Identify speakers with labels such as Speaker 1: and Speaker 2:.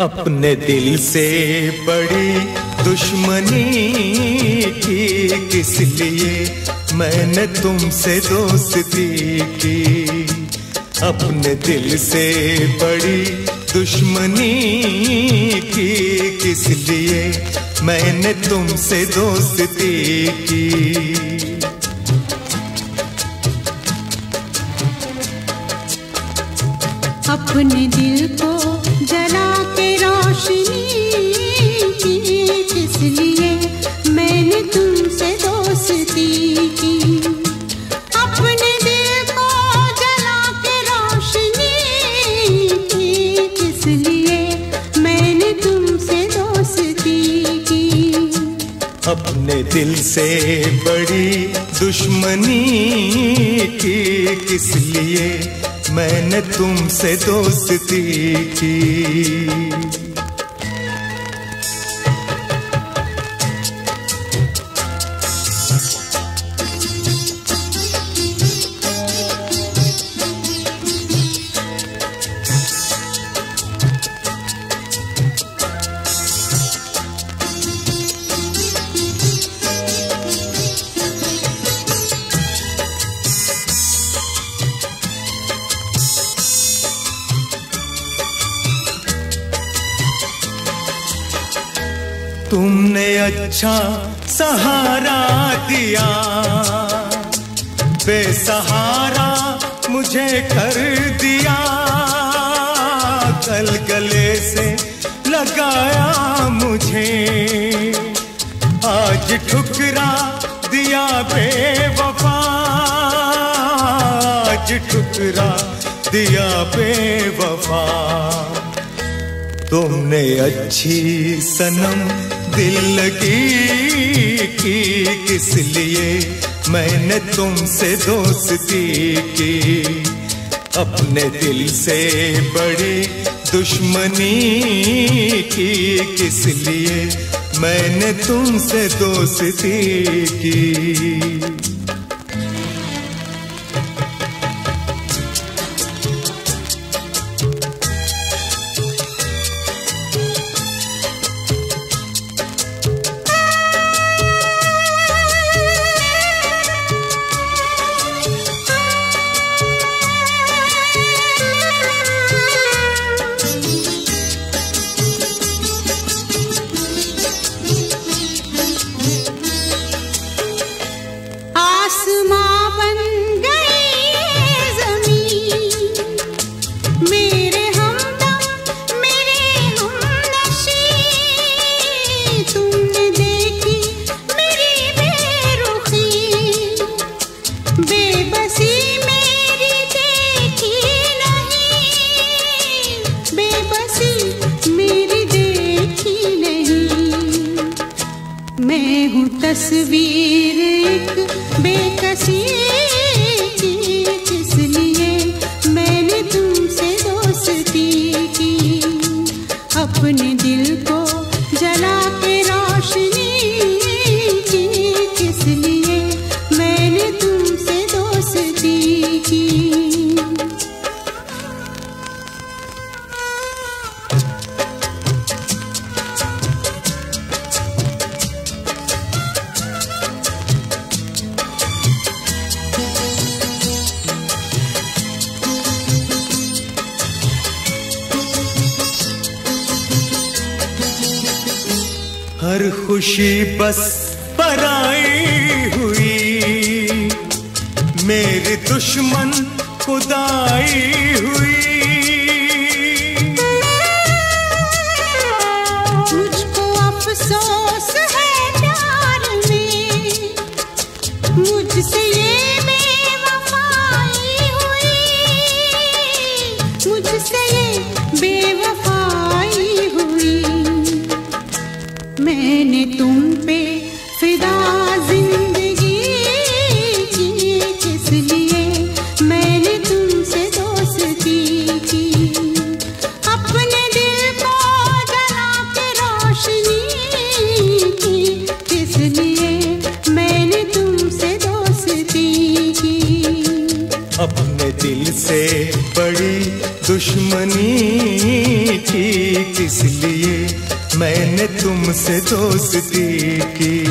Speaker 1: अपने दिल से बड़ी दुश्मनी की किस लिए मैंने तुमसे दोस्ती की? अपने दिल से बड़ी दुश्मनी की किस लिए मैंने तुमसे दोस्ती की?
Speaker 2: अपने दिल को जला अपने दिल
Speaker 1: से बड़ी दुश्मनी की किस लिए मैंने तुमसे दोस्ती की? तुमने अच्छा सहारा दिया। बेसहारा मुझे कर दिया। कल गले से लगाया मुझे। आज ठुकरा दिया बेवफा। आज ठुकरा दिया बेवफा। तुमने अच्छी सनम दिल लगी की किस लिए मैंने तुमसे दोस्ती की? अपने दिल से बड़ी दुश्मनी की किस लिए मैंने तुमसे दोस्ती की?
Speaker 2: तस्वीर एक बेकसी
Speaker 1: हर खुशी बस पराई हुई। मेरे दुश्मन खुदाई हुई।
Speaker 2: मुझसे
Speaker 1: अपने दिल से बड़ी दुश्मनी की। किस लिए मैंने तुमसे दोस्ती की?